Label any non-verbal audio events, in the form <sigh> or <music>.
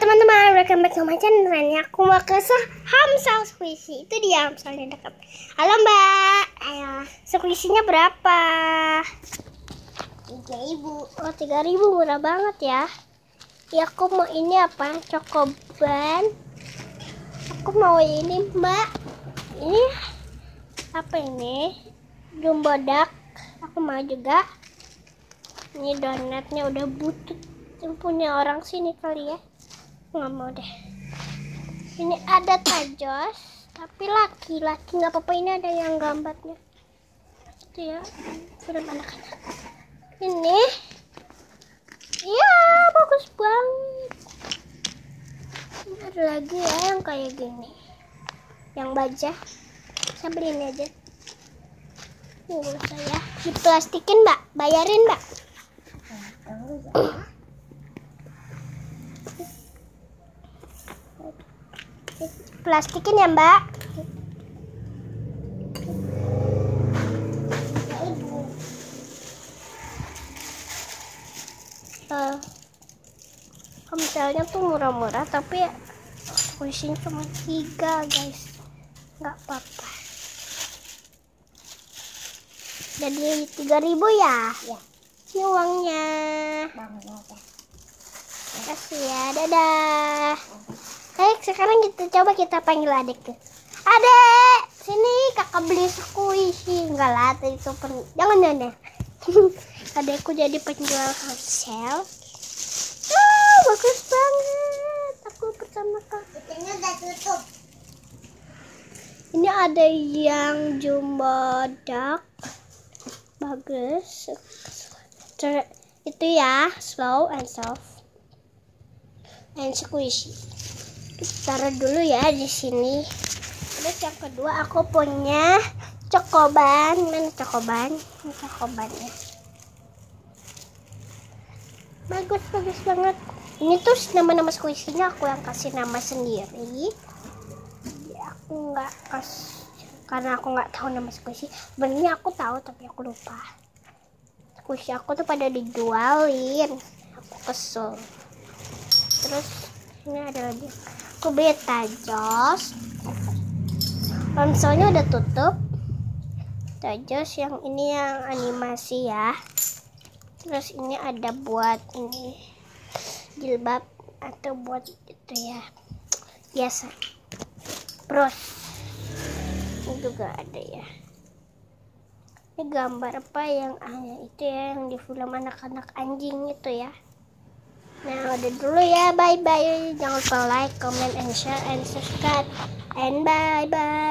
teman-teman, welcome back to my channel. Ini aku mau ke Hamsal Squishy. Itu dia Hamsalnya dekat. Halo mbak. Ayo, squishy-nya berapa? 3000 Oh 3000 murah banget ya. Ya aku mau ini apa? Cokoban. Aku mau ini mbak. Ini Apa ini? Jumbo duck Aku mau juga. Ini donatnya udah butut. Yang punya orang sini kali ya nggak mau deh. Ini ada tajos tapi laki-laki nggak apa-apa. Ini ada yang gambarnya. Itu ya. Film anak-anak ini. Ya bagus banget. Ini ada lagi ya yang kayak gini. Yang baja. Saya beli ini aja. Ini saya. Diplastikin mbak. Bayarin mbak plastikin ya mbak. Uh, misalnya tuh murah-murah tapi squishing cuma tiga guys. Nggak apa-apa. Jadi 3000 ya? Ya. ini uangnya. Kasih ya dadah Baik, sekarang kita coba kita panggil adik. Adek, sini kakak beli squishy. Enggak lah, tadi itu pen... Jangan jangan. <laughs> Adekku jadi penjual hansel. Ah, bagus banget. Aku bersama kak. Ini udah tutup. Ini ada yang jumbo duck. Bagus. Ter- itu ya, slow and soft. And squishy. Taruh dulu ya di sini. Terus yang kedua aku punya cokoban. Mana cokoban? Ini cokobannya. Bagus, bagus banget. Ini tuh nama-nama squishy-nya aku yang kasih nama sendiri. Ya, aku nggak kas karena aku nggak tahu nama squishy. Sebenarnya aku tahu tapi aku lupa. Squishy aku tuh pada dijualin. Aku kesel. Terus ini ada lagi. Aku beli tajos. Konsolnya udah tutup. Tajos yang ini yang animasi ya. Terus ini ada buat ini jilbab atau buat itu ya. Biasa. Bros. Ini juga ada ya. Ini gambar apa yang ah, itu ya yang di film anak-anak anjing itu ya Nah, udah dulu ya. Bye-bye. Jangan lupa like, comment, and share, and subscribe. And bye-bye.